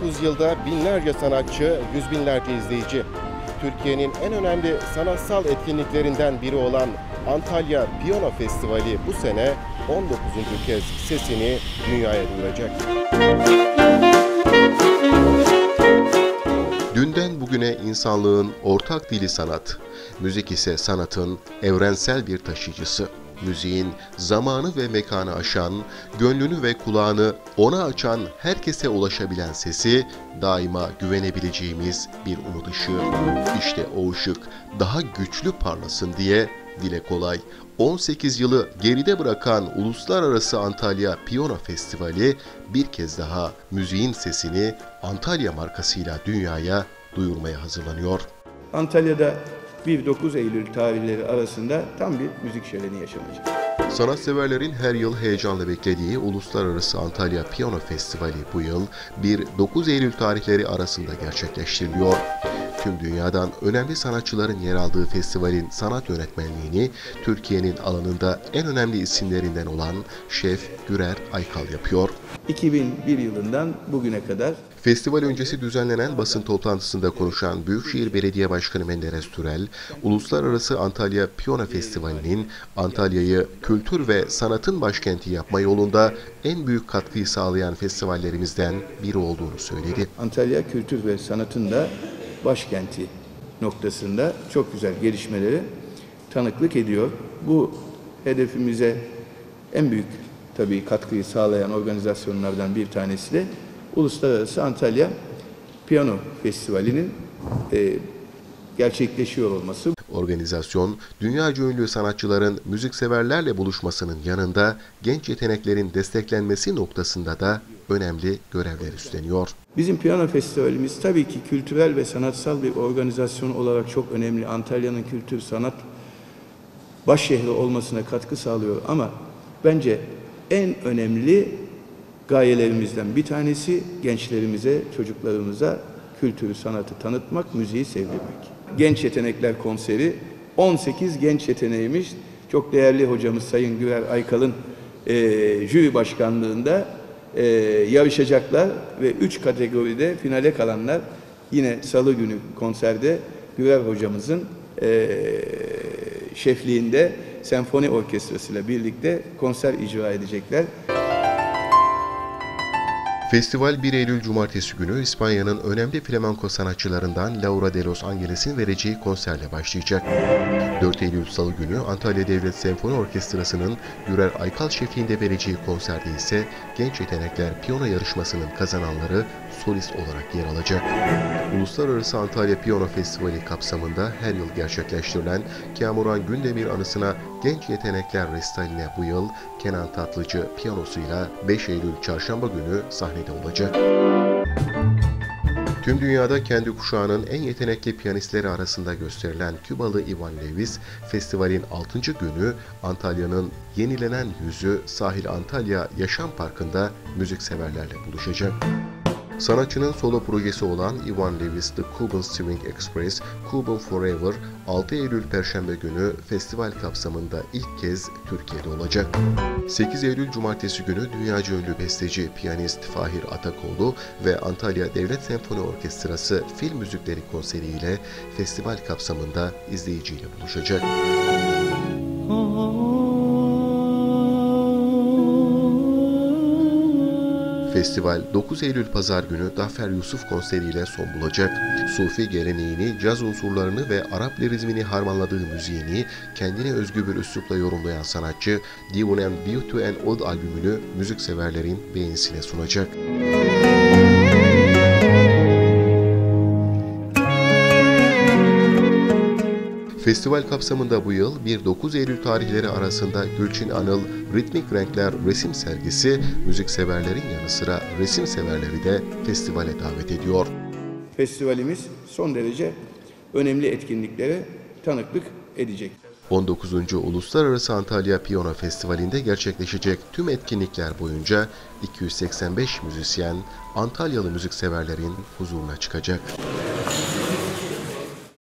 19 yılda binlerce sanatçı, yüz binlerce izleyici. Türkiye'nin en önemli sanatsal etkinliklerinden biri olan Antalya Piyano Festivali bu sene 19. kez sesini dünyaya duyuracak. Dünden bugüne insanlığın ortak dili sanat. Müzik ise sanatın evrensel bir taşıyıcısı. Müziğin zamanı ve mekanı aşan, gönlünü ve kulağını ona açan herkese ulaşabilen sesi daima güvenebileceğimiz bir umut ışığı. İşte o ışık daha güçlü parlasın diye dile kolay 18 yılı geride bırakan Uluslararası Antalya Piyano Festivali bir kez daha müziğin sesini Antalya markasıyla dünyaya duyurmaya hazırlanıyor. Antalya'da 1-9 Eylül tarihleri arasında tam bir müzik şöleni yaşanacak. Sanatseverlerin her yıl heyecanla beklediği Uluslararası Antalya Piyano Festivali bu yıl 1-9 Eylül tarihleri arasında gerçekleştiriliyor. Tüm dünyadan önemli sanatçıların yer aldığı festivalin sanat yönetmenliğini Türkiye'nin alanında en önemli isimlerinden olan Şef Gürer Aykal yapıyor. 2001 yılından bugüne kadar Festival öncesi düzenlenen basın toplantısında konuşan Büyükşehir Belediye Başkanı Menderes Türel, Uluslararası Antalya Piyano Festivali'nin Antalya'yı kültür ve sanatın başkenti yapma yolunda en büyük katkıyı sağlayan festivallerimizden biri olduğunu söyledi. Antalya kültür ve sanatın da başkenti noktasında çok güzel gelişmeleri tanıklık ediyor. Bu hedefimize en büyük tabii katkıyı sağlayan organizasyonlardan bir tanesi de Uluslararası Antalya Piyano Festivali'nin e, gerçekleşiyor olması. Organizasyon, dünyaca ünlü sanatçıların müzikseverlerle buluşmasının yanında genç yeteneklerin desteklenmesi noktasında da önemli görevler üstleniyor. Bizim piyano festivalimiz tabii ki kültürel ve sanatsal bir organizasyon olarak çok önemli. Antalya'nın kültür sanat baş şehri olmasına katkı sağlıyor ama bence en önemli gayelerimizden bir tanesi gençlerimize, çocuklarımıza kültürü, sanatı tanıtmak, müziği sevdirmek. Genç Yetenekler Konseri 18 genç yeteneğimiz çok değerli hocamız Sayın Güver Aykal'ın e, jüri başkanlığında e, yarışacaklar ve üç kategoride finale kalanlar yine salı günü konserde Güver hocamızın e, şefliğinde senfoni orkestrasıyla birlikte konser icra edecekler. Festival 1 Eylül Cumartesi günü İspanya'nın önemli flamenko sanatçılarından Laura de los Angeles'in vereceği konserle başlayacak. 4 Eylül Salı günü Antalya Devlet Senfoni Orkestrası'nın Gürer Aykal şefliğinde vereceği konserde ise Genç Yetenekler Piyano Yarışması'nın kazananları solist olarak yer alacak. Uluslararası Antalya Piyano Festivali kapsamında her yıl gerçekleştirilen Kamuran Gündemir anısına Genç Yetenekler Restaline bu yıl Kenan Tatlıcı piyanosuyla 5 Eylül Çarşamba günü sahnede olacak. Tüm dünyada kendi kuşağının en yetenekli piyanistleri arasında gösterilen Kübalı Ivan Lewis, festivalin 6. günü Antalya'nın yenilenen yüzü Sahil Antalya Yaşam Parkı'nda müzikseverlerle buluşacak. Sanatçının solo projesi olan Ivan Lewis The Cuban String Express, Cuban Forever 6 Eylül Perşembe günü festival kapsamında ilk kez Türkiye'de olacak. 8 Eylül Cumartesi günü dünyaca ünlü besteci, piyanist Fahir Atakoğlu ve Antalya Devlet Senfoni Orkestrası film müzikleri konseriyle festival kapsamında izleyiciyle buluşacak. Festival 9 Eylül Pazar günü Dafer Yusuf konseriyle son bulacak. Sufi geleneğini, caz unsurlarını ve Arap lirizmini harmanladığı müziğini kendine özgü bir üslupla yorumlayan sanatçı Divine Beauty and Old albümünü müzikseverlerin beğenisine sunacak. Festival kapsamında bu yıl 1-9 Eylül tarihleri arasında Gülçin Anıl Ritmik Renkler resim sergisi müzikseverlerin yanı sıra resim severleri de festivale davet ediyor. Festivalimiz son derece önemli etkinliklere tanıklık edecek. 19. Uluslararası Antalya Piyano Festivali'nde gerçekleşecek tüm etkinlikler boyunca 285 müzisyen Antalyalı müzikseverlerin huzuruna çıkacak.